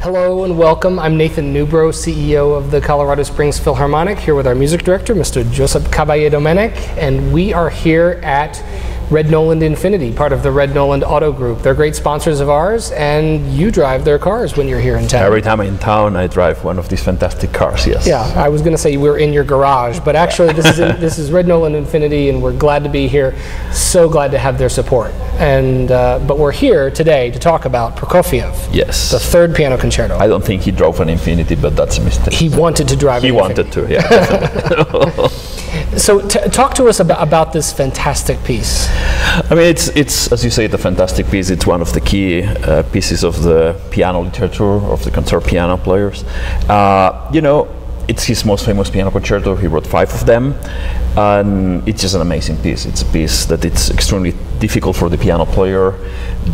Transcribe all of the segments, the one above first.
Hello and welcome. I'm Nathan Newbrough, CEO of the Colorado Springs Philharmonic, here with our music director, Mr. Joseph Caballé Domenech, and we are here at Red Noland Infiniti, part of the Red Noland Auto Group. They're great sponsors of ours, and you drive their cars when you're here in town. Every time I'm in town, I drive one of these fantastic cars. Yes. Yeah, I was going to say we're in your garage, but actually this is in, this is Red Noland Infiniti, and we're glad to be here. So glad to have their support. And uh, but we're here today to talk about Prokofiev. Yes. The third piano concerto. I don't think he drove an Infiniti, but that's a mistake. he wanted to drive. He an wanted Infiniti. to. Yeah. So talk to us about, about this fantastic piece. I mean, it's it's as you say, the fantastic piece. It's one of the key uh, pieces of the piano literature of the concert piano players. Uh, you know, it's his most famous piano concerto. He wrote five of them, and it's just an amazing piece. It's a piece that it's extremely difficult for the piano player,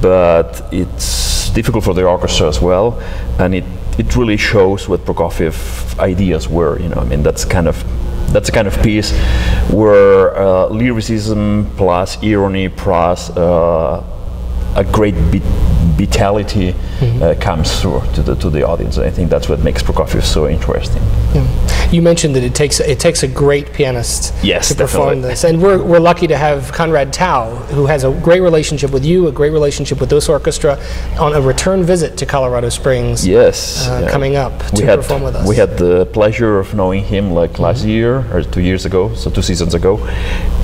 but it's difficult for the orchestra as well, and it it really shows what Prokofiev ideas were. You know, I mean, that's kind of that's a kind of piece where uh, lyricism plus irony plus uh, a great bit vitality uh, comes through to the to the audience. I think that's what makes Prokofiev so interesting. You mentioned that it takes it takes a great pianist Yes, to perform definitely. this, and we're, we're lucky to have Conrad Tao, who has a great relationship with you, a great relationship with this orchestra, on a return visit to Colorado Springs. Yes, uh, yeah. coming up we to had perform with us. Mm-hmm. we had the pleasure of knowing him like last year or two years ago, so two seasons ago,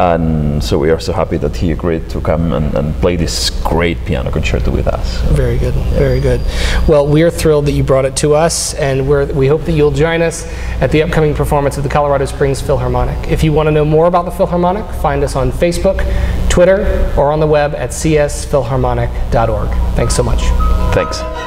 and so we are so happy that he agreed to come and, and play this great piano concerto with us. Very good, very good. Well, we're thrilled that you brought it to us, and we're, we hope that you'll join us at the upcoming performance of the Colorado Springs Philharmonic. If you want to know more about the Philharmonic, find us on Facebook, Twitter, or on the web at csphilharmonic.org. Thanks so much. Thanks.